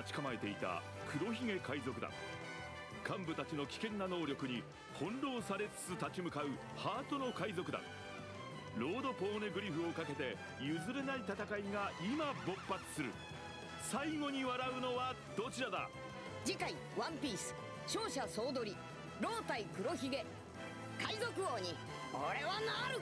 待ち構えていた黒ひげ海賊団。幹部たちの危険な能力に翻弄されつつ立ち向かうハートの海賊団。ロードポーネグリフをかけて譲れない戦いが今勃発する。最後に笑うのはどちらだ？次回「ワンピース勝者総取り老体黒ひげ海賊王に俺はなる！